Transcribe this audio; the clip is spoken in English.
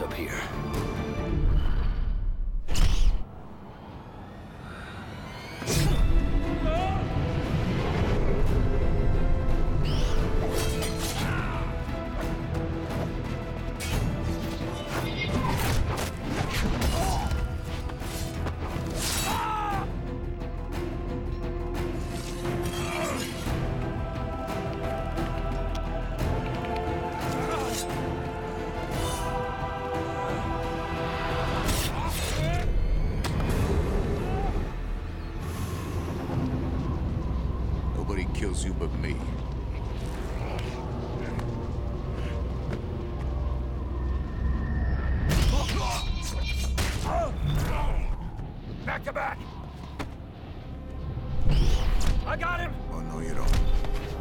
Up here? Nobody kills you but me. Back to back! I got him! Oh, no, you don't.